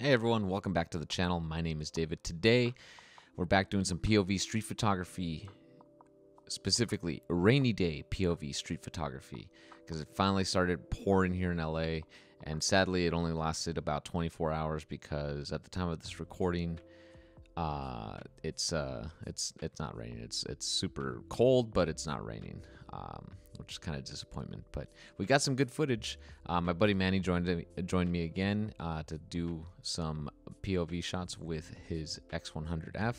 Hey everyone, welcome back to the channel. My name is David. Today, we're back doing some POV street photography, specifically rainy day POV street photography, because it finally started pouring here in LA, and sadly, it only lasted about 24 hours because at the time of this recording, uh, it's uh, it's it's not raining. It's it's super cold, but it's not raining. Um, which is kind of disappointment. But we got some good footage. Uh, my buddy Manny joined joined me again uh, to do some POV shots with his X100F,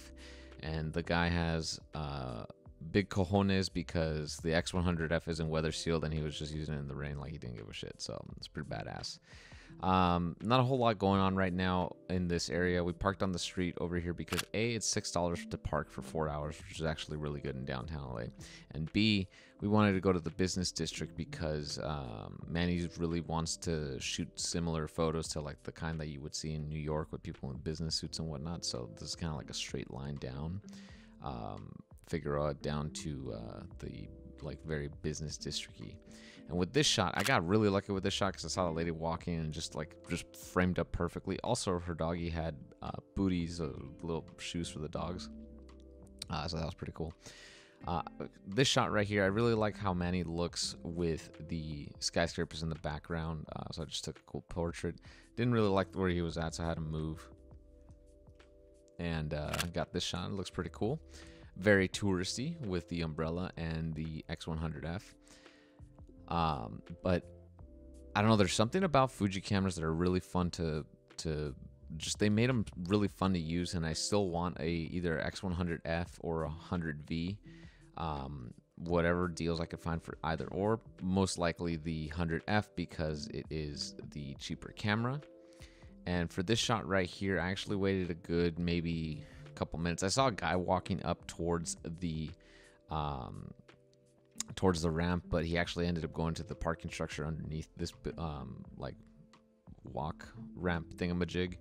and the guy has uh, big cojones because the X100F isn't weather sealed, and he was just using it in the rain like he didn't give a shit. So it's pretty badass. Um, not a whole lot going on right now in this area. We parked on the street over here because A, it's $6 to park for four hours, which is actually really good in downtown LA. And B, we wanted to go to the business district because um, Manny really wants to shoot similar photos to like the kind that you would see in New York with people in business suits and whatnot. So this is kind of like a straight line down, um, Figueroa down to uh, the like very business districty. And with this shot, I got really lucky with this shot because I saw the lady walking and just like just framed up perfectly. Also, her doggy had uh, booties, uh, little shoes for the dogs. Uh, so that was pretty cool. Uh, this shot right here, I really like how Manny looks with the skyscrapers in the background. Uh, so I just took a cool portrait. Didn't really like where he was at, so I had to move. And uh, got this shot. It looks pretty cool. Very touristy with the umbrella and the X100F. Um, but I don't know. There's something about Fuji cameras that are really fun to to just. They made them really fun to use, and I still want a either X100F or a 100V. Um, whatever deals I could find for either or. Most likely the 100F because it is the cheaper camera. And for this shot right here, I actually waited a good maybe a couple minutes. I saw a guy walking up towards the um, towards the ramp, but he actually ended up going to the parking structure underneath this um, like walk ramp thingamajig.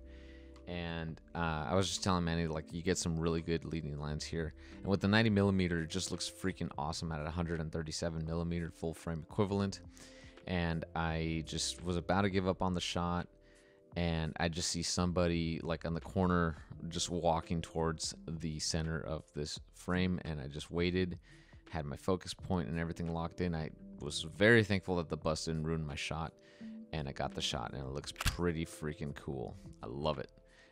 And uh, I was just telling Manny like you get some really good leading lines here, and with the 90 millimeter, it just looks freaking awesome at 137 millimeter full frame equivalent. And I just was about to give up on the shot, and I just see somebody like on the corner just walking towards the center of this frame, and I just waited had my focus point and everything locked in. I was very thankful that the bus didn't ruin my shot, and I got the shot, and it looks pretty freaking cool. I love it,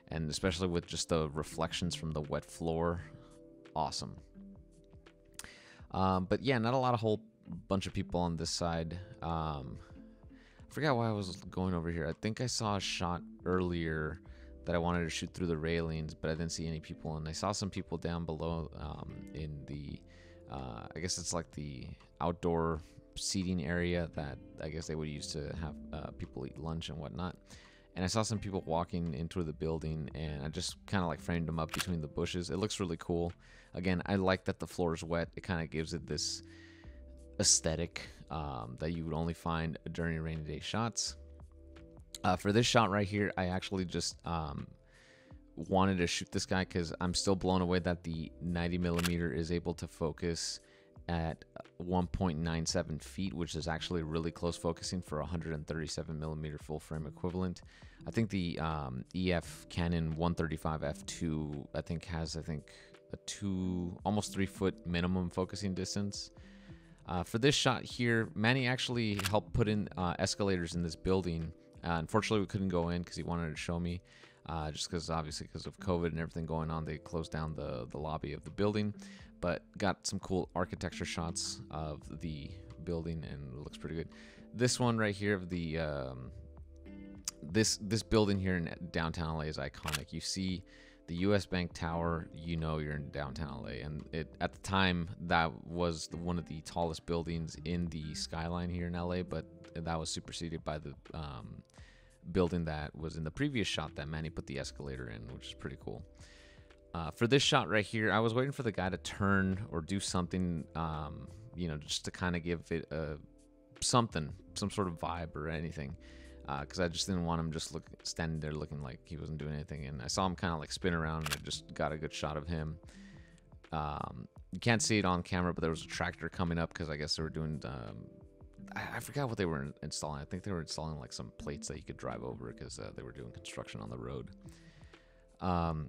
and especially with just the reflections from the wet floor, awesome. Um, but yeah, not a lot of whole bunch of people on this side. Um, I forgot why I was going over here. I think I saw a shot earlier that I wanted to shoot through the railings, but I didn't see any people, and I saw some people down below um, in the uh, I guess it's like the outdoor seating area that I guess they would use to have uh, people eat lunch and whatnot. And I saw some people walking into the building, and I just kind of like framed them up between the bushes. It looks really cool. Again, I like that the floor is wet. It kind of gives it this aesthetic um, that you would only find during rainy day shots. Uh, for this shot right here, I actually just um, wanted to shoot this guy because I'm still blown away that the 90 millimeter is able to focus at 1.97 feet, which is actually really close focusing for 137 millimeter full frame equivalent. I think the um, EF Canon 135 f2 I think has I think a two almost three foot minimum focusing distance. Uh, for this shot here, Manny actually helped put in uh, escalators in this building. Uh, unfortunately, we couldn't go in because he wanted to show me uh, just because obviously because of COVID and everything going on, they closed down the the lobby of the building, but got some cool architecture shots of the building and it looks pretty good. This one right here of the um, this this building here in downtown LA is iconic. You see the U.S. Bank Tower, you know you're in downtown LA, and it at the time that was the, one of the tallest buildings in the skyline here in LA, but that was superseded by the um, building that was in the previous shot that Manny put the escalator in, which is pretty cool. Uh, for this shot right here, I was waiting for the guy to turn or do something, um, you know, just to kind of give it a something, some sort of vibe or anything, because uh, I just didn't want him just look standing there looking like he wasn't doing anything. And I saw him kind of like spin around, and I just got a good shot of him. Um, you can't see it on camera, but there was a tractor coming up because I guess they were doing um, I, I forgot what they were installing. I think they were installing like some plates that you could drive over because uh, they were doing construction on the road. Um,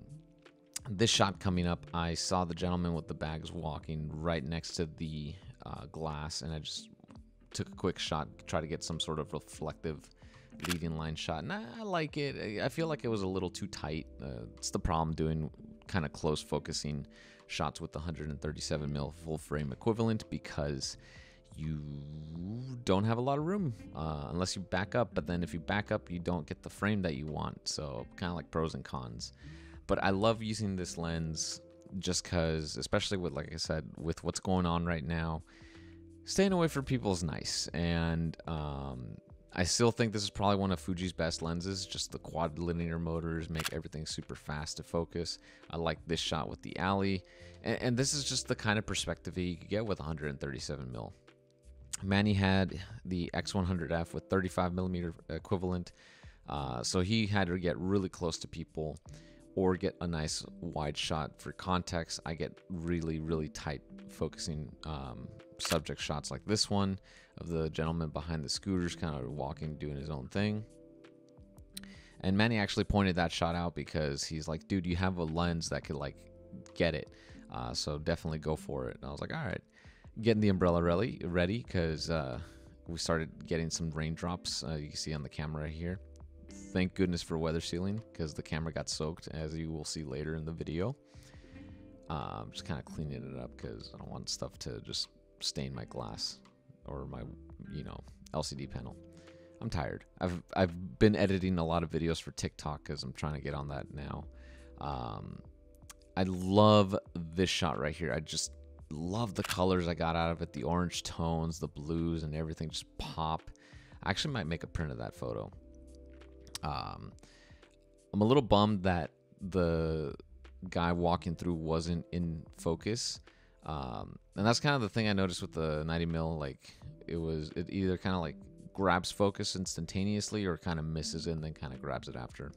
this shot coming up, I saw the gentleman with the bags walking right next to the uh, glass, and I just took a quick shot, try to get some sort of reflective leading line shot. And I like it. I feel like it was a little too tight. Uh, it's the problem doing kind of close focusing shots with the 137 mil full frame equivalent because you don't have a lot of room uh, unless you back up. But then if you back up, you don't get the frame that you want. So kind of like pros and cons. But I love using this lens just because, especially with, like I said, with what's going on right now, staying away from people is nice. And um, I still think this is probably one of Fuji's best lenses. Just the quad linear motors make everything super fast to focus. I like this shot with the alley. And, and this is just the kind of perspective you could get with 137 mil. Manny had the X100F with 35 millimeter equivalent. Uh, so he had to get really close to people or get a nice wide shot. For context, I get really, really tight focusing um, subject shots like this one of the gentleman behind the scooters kind of walking, doing his own thing. And Manny actually pointed that shot out because he's like, dude, you have a lens that could like get it. Uh, so definitely go for it. And I was like, all right, getting the umbrella ready, ready because uh, we started getting some raindrops. Uh, you can see on the camera here thank goodness for weather sealing because the camera got soaked, as you will see later in the video. Uh, I'm just kind of cleaning it up because I don't want stuff to just stain my glass or my, you know, LCD panel. I'm tired. I've I've been editing a lot of videos for TikTok because I'm trying to get on that now. Um, I love this shot right here. I just love the colors I got out of it. The orange tones, the blues, and everything just pop. I actually might make a print of that photo. Um, I'm a little bummed that the guy walking through wasn't in focus. Um, and that's kind of the thing I noticed with the 90 mil. Like it was, it either kind of like grabs focus instantaneously or kind of misses and then kind of grabs it after.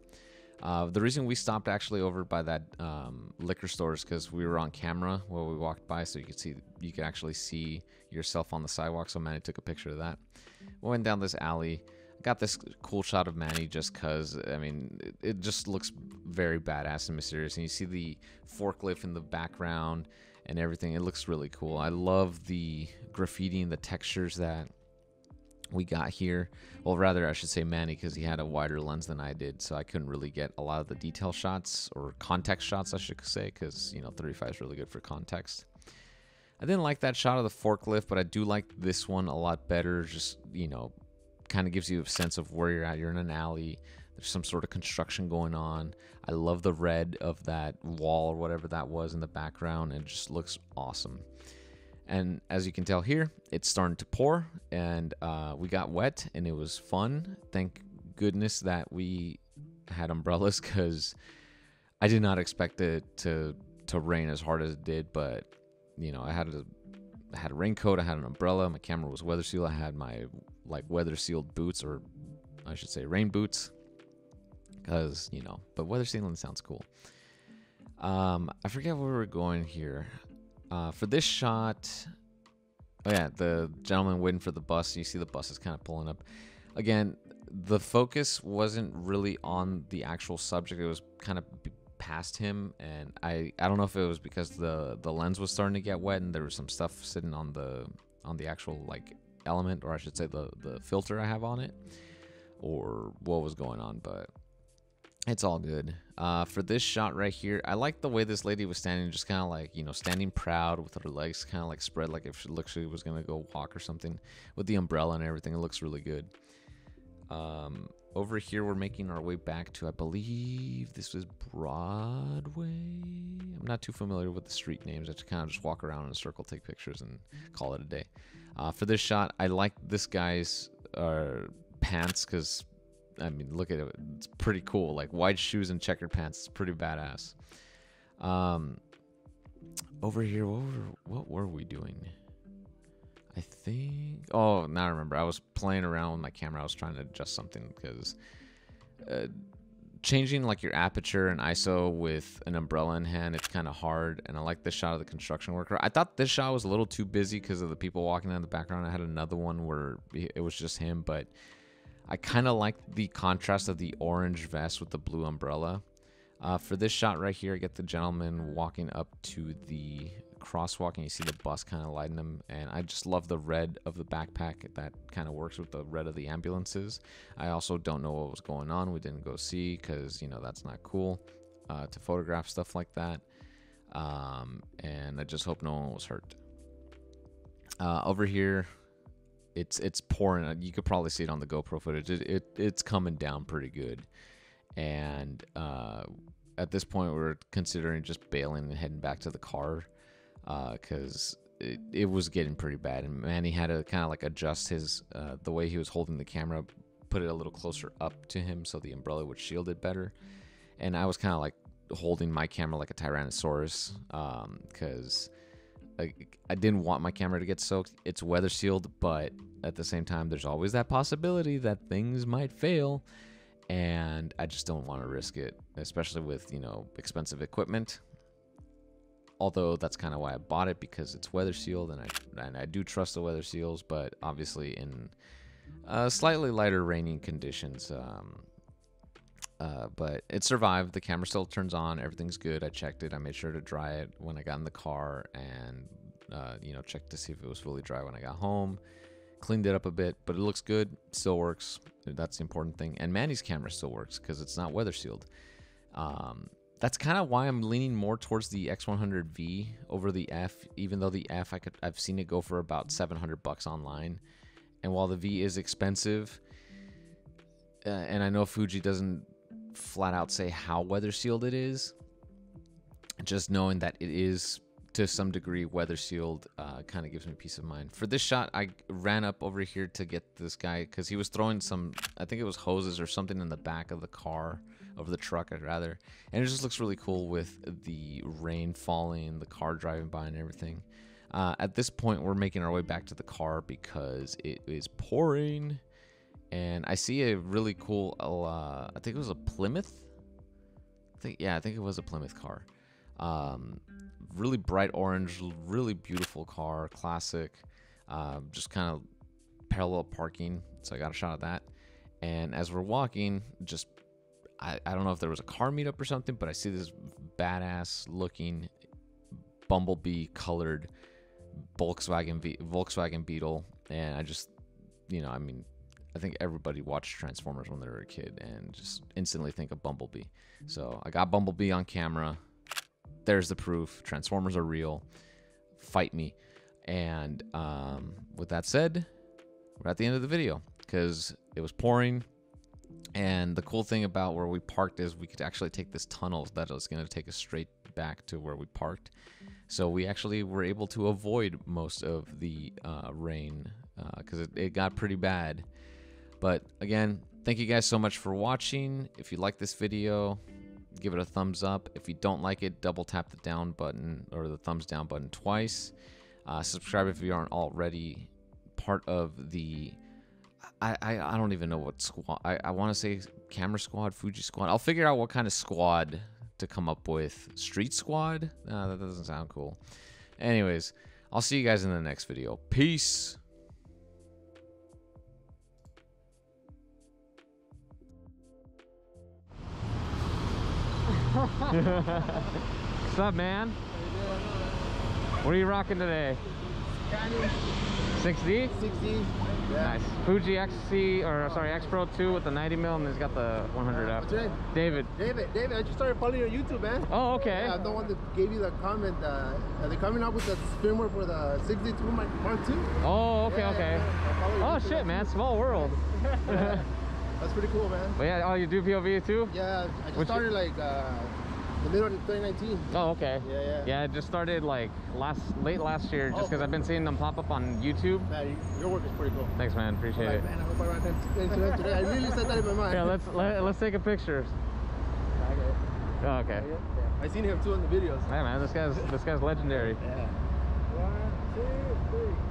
Uh, the reason we stopped actually over by that um, liquor store is because we were on camera while we walked by, so you could see you could actually see yourself on the sidewalk. So Manny took a picture of that. We went down this alley got this cool shot of Manny just because, I mean, it, it, just looks very badass and mysterious. And you see the forklift in the background and everything. It looks really cool. I love the graffiti and the textures that we got here. Well, rather, I should say Manny because he had a wider lens than I did. So I couldn't really get a lot of the detail shots or context shots, I should say, because, you know, 35 is really good for context. I didn't like that shot of the forklift, but I do like this one a lot better. Just, you know, kind of gives you a sense of where you're at. You're in an alley. There's some sort of construction going on. I love the red of that wall or whatever that was in the background. It just looks awesome. And as you can tell here, it's starting to pour, and uh, we got wet, and it was fun. Thank goodness that we had umbrellas because I did not expect it to to rain as hard as it did. But you know, I had a I had a raincoat, I had an umbrella, my camera was weather sealed, I had my like weather sealed boots, or I should say rain boots, because you know. But weather sealing sounds cool. Um, I forget where we're going here. Uh, for this shot, oh yeah, the gentleman waiting for the bus. You see the bus is kind of pulling up. Again, the focus wasn't really on the actual subject. It was kind of past him, and I I don't know if it was because the the lens was starting to get wet and there was some stuff sitting on the on the actual like element, or I should say the the filter I have on it, or what was going on, but it's all good. Uh, for this shot right here, I like the way this lady was standing, just kind of like, you know, standing proud with her legs kind of like spread, like if she looks she was going to go walk or something with the umbrella and everything. It looks really good. Um, over here, we're making our way back to, I believe this was Broadway. I'm not too familiar with the street names. I just kind of just walk around in a circle, take pictures, and call it a day. Uh, for this shot, I like this guy's uh, pants because, I mean, look at it. It's pretty cool. Like wide shoes and checkered pants. It's pretty badass. Um, over here, what were, what were we doing? I think. Oh, now I remember. I was playing around with my camera. I was trying to adjust something because uh, changing like your aperture and ISO with an umbrella in hand, it's kind of hard. And I like this shot of the construction worker. I thought this shot was a little too busy because of the people walking in the background. I had another one where it was just him, but I kind of like the contrast of the orange vest with the blue umbrella. Uh, for this shot right here, I get the gentleman walking up to the crosswalk and you see the bus kind of lighting them and i just love the red of the backpack that kind of works with the red of the ambulances. I also don't know what was going on. We didn't go see because you know that's not cool uh, to photograph stuff like that. Um, and i just hope no one was hurt. Uh, over here it's it's pouring you could probably see it on the gopro footage. It, it it's coming down pretty good. And uh, at this point we're considering just bailing and heading back to the car because uh, it, it was getting pretty bad. And Manny had to kind of like adjust his uh, the way he was holding the camera put it a little closer up to him so the umbrella would shield it better. And I was kind of like holding my camera like a Tyrannosaurus because um, I, I didn't want my camera to get soaked it's weather sealed but at the same time there's always that possibility that things might fail and I just don't want to risk it, especially with you know expensive equipment. Although that's kind of why I bought it because it's weather sealed, and I and I do trust the weather seals, but obviously in uh, slightly lighter raining conditions. Um, uh, but it survived. The camera still turns on. Everything's good. I checked it. I made sure to dry it when I got in the car, and uh, you know checked to see if it was fully dry when I got home cleaned it up a bit, but it looks good. Still works. That's the important thing. And Manny's camera still works because it's not weather sealed. Um, that's kind of why I'm leaning more towards the X100V over the F, even though the F I could I've seen it go for about 700 bucks online, and while the V is expensive, uh, and I know Fuji doesn't flat out say how weather sealed it is, just knowing that it is to some degree weather sealed uh, kind of gives me peace of mind. For this shot i ran up over here to get this guy because he was throwing some i think it was hoses or something in the back of the car of the truck i'd rather. And it just looks really cool with the rain falling the car driving by and everything. Uh, at this point we're making our way back to the car because it is pouring and i see a really cool uh, i think it was a plymouth I think yeah i think it was a plymouth car um, really bright orange, really beautiful car, classic. Um, just kind of parallel parking, so I got a shot of that. And as we're walking, just I, I don't know if there was a car meetup or something, but I see this badass looking bumblebee colored Volkswagen Volkswagen Beetle, and I just you know I mean I think everybody watched Transformers when they were a kid and just instantly think of Bumblebee. So I got Bumblebee on camera there's the proof. Transformers are real. Fight me. And um, with that said, we're at the end of the video because it was pouring. And the cool thing about where we parked is we could actually take this tunnel that was going to take us straight back to where we parked. So we actually were able to avoid most of the uh, rain because uh, it, it got pretty bad. But again, thank you guys so much for watching. If you like this video, give it a thumbs up. If you don't like it, double tap the down button or the thumbs down button twice. Uh, subscribe if you aren't already part of the. I, I, I don't even know what squad. I, I want to say Camera Squad, Fuji Squad. I'll figure out what kind of squad to come up with. Street Squad? No, that doesn't sound cool. Anyways, I'll see you guys in the next video. Peace. What's up, man? What are you rocking today? 6D? 6D. Yeah. Nice. Fuji XC, or sorry, X Pro 2 with the 90 mil, and he's got the 100F. What's your David. David, David, I just started following your YouTube, man. Oh, okay. Yeah, I'm the one that gave you the comment. Uh, are they coming out with the firmware for the 6D Mark II? Oh, okay, yeah, okay. Yeah, oh, shit, man. Small world. That's pretty cool, man. But yeah, oh, you do POV too? Yeah, I just Which started like uh, the middle of 2019. Oh, okay. Yeah, yeah. Yeah, it just started like last late last year, just because oh, I've been seeing them pop up on YouTube. Man, your work is pretty cool. Thanks, man. Appreciate right, it. Man, I hope I run into them today. I really said that in my mind. Yeah, let's let, let's take a picture. Okay. Oh, okay. Yeah. I seen him too in the videos. Yeah, man. This guy's this guy's legendary. Yeah. One, two, three.